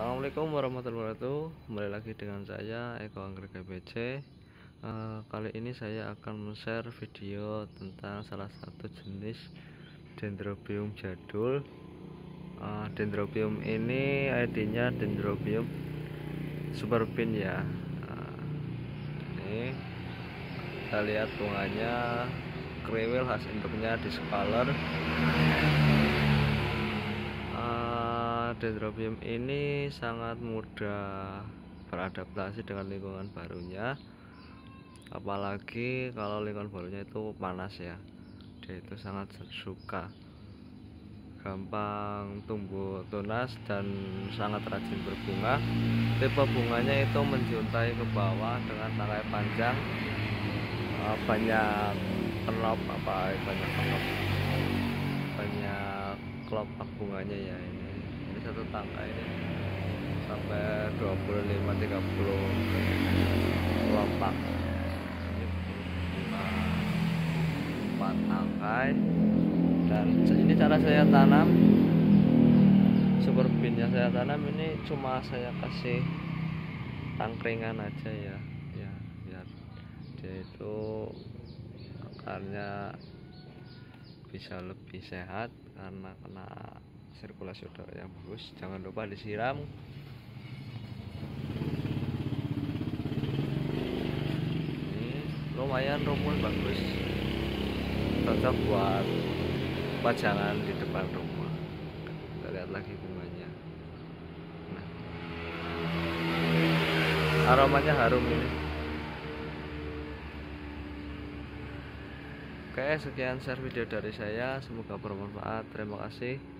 Assalamualaikum warahmatullahi wabarakatuh. Kembali lagi dengan saya Eko Anggrek GBC uh, Kali ini saya akan share video tentang salah satu jenis Dendrobium jadul. Uh, Dendrobium ini ID-nya Dendrobium Superbin ya. Uh, Ini kita lihat bunganya kriwil khas induknya discolor dendrobium ini sangat mudah beradaptasi dengan lingkungan barunya. Apalagi kalau lingkungan barunya itu panas ya. Dia itu sangat suka. Gampang tumbuh tunas dan sangat rajin berbunga. Tipe bunganya itu menjuntai ke bawah dengan tangkai panjang. Eh, banyak kelop apa banyak kelop banyak kelopak bunganya ya ini satu tangkai ini. Sampai 25 30 kelopak empat tangkai. Dan ini cara saya tanam. Super bin yang saya tanam ini cuma saya kasih tangkringan aja ya. Ya biar dia itu akarnya bisa lebih sehat karena kena sirkulasi udara yang bagus. Jangan lupa disiram. Ini lumayan rumpun bagus. Cocok buat pajangan di depan rumah. Kita lihat lagi bunganya. Nah. Aromanya harum ini. Oke, sekian share video dari saya. Semoga bermanfaat. Terima kasih.